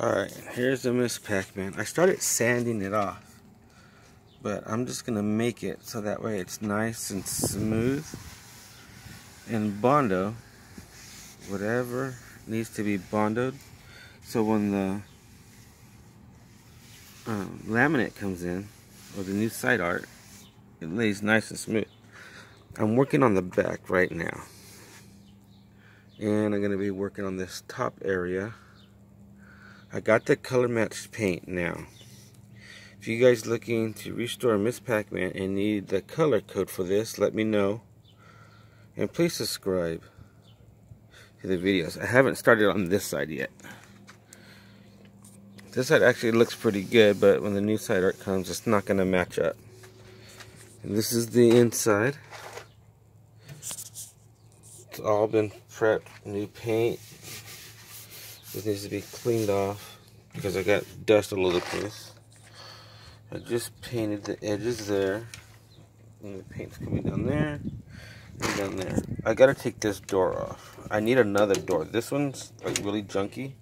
Alright, here's the Miss Pac-Man. I started sanding it off. But I'm just going to make it so that way it's nice and smooth. And Bondo, whatever needs to be bondoed. So when the um, laminate comes in, or the new side art, it lays nice and smooth. I'm working on the back right now. And I'm going to be working on this top area. I got the color matched paint now. If you guys looking to restore Miss Pac-Man and need the color code for this, let me know. And please subscribe to the videos. I haven't started on this side yet. This side actually looks pretty good, but when the new side art comes, it's not going to match up. And this is the inside. It's all been prepped, new paint, this needs to be cleaned off because I got dust all over the place. I just painted the edges there. And the paint's coming down there and down there. I gotta take this door off. I need another door. This one's like really junky.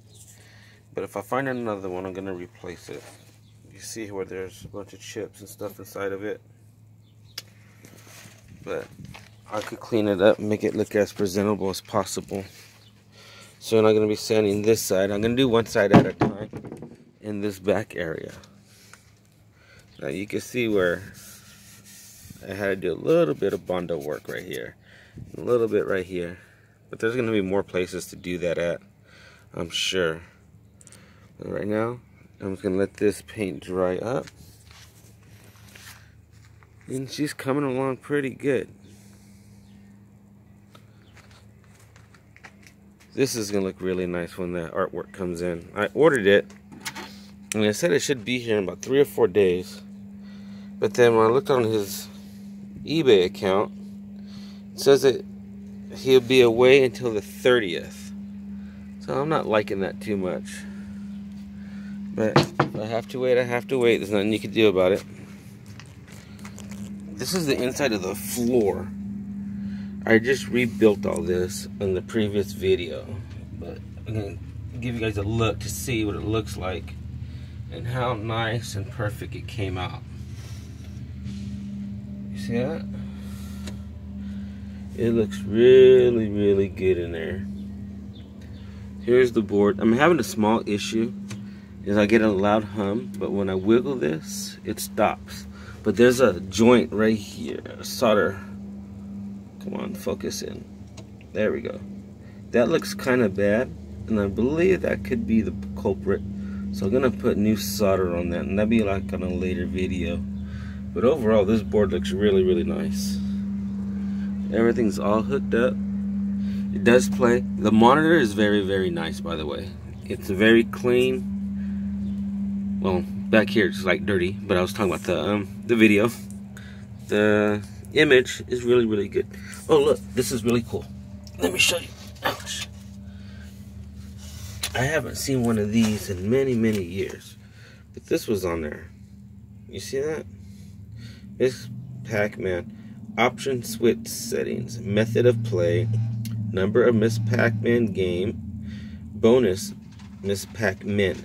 But if I find another one, I'm gonna replace it. You see where there's a bunch of chips and stuff inside of it. But I could clean it up, make it look as presentable as possible. So I'm not going to be sanding this side. I'm going to do one side at a time in this back area. Now you can see where I had to do a little bit of Bondo work right here. A little bit right here. But there's going to be more places to do that at. I'm sure. But right now, I'm just going to let this paint dry up. And she's coming along pretty good. This is going to look really nice when the artwork comes in. I ordered it, and I said it should be here in about three or four days. But then when I looked on his eBay account, it says that he'll be away until the 30th. So I'm not liking that too much. But I have to wait, I have to wait. There's nothing you can do about it. This is the inside of the floor. I just rebuilt all this in the previous video, but I'm gonna give you guys a look to see what it looks like and how nice and perfect it came out. You see that? It looks really, really good in there. Here's the board. I'm having a small issue is I get a loud hum, but when I wiggle this, it stops. But there's a joint right here, a solder Come on, focus in. There we go. That looks kind of bad, and I believe that could be the culprit. So I'm gonna put new solder on that, and that'll be like on a later video. But overall, this board looks really, really nice. Everything's all hooked up. It does play. The monitor is very, very nice, by the way. It's very clean. Well, back here it's like dirty, but I was talking about the um, the video. The image is really, really good. Oh, look, this is really cool. Let me show you. Ouch. I haven't seen one of these in many, many years. But this was on there. You see that? Miss Pac-Man. Option switch settings. Method of play. Number of Miss Pac-Man game. Bonus Miss Pac-Man.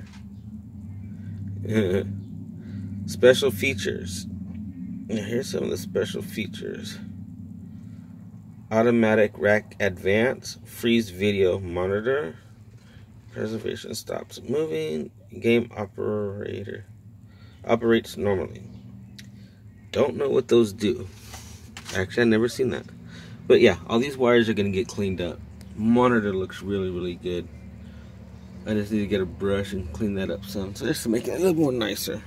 Special features. Now here's some of the special features. Automatic rack advance, freeze video monitor, preservation stops moving, game operator operates normally. Don't know what those do. Actually, I've never seen that. But yeah, all these wires are going to get cleaned up. Monitor looks really, really good. I just need to get a brush and clean that up some. So just to make it a little more nicer.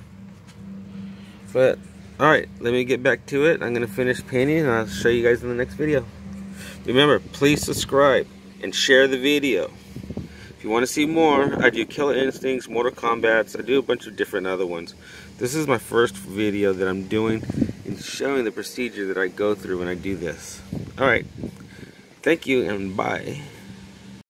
But Alright, let me get back to it. I'm going to finish painting and I'll show you guys in the next video. Remember, please subscribe and share the video. If you want to see more, I do Killer Instincts, Mortal Kombats, I do a bunch of different other ones. This is my first video that I'm doing and showing the procedure that I go through when I do this. Alright, thank you and bye.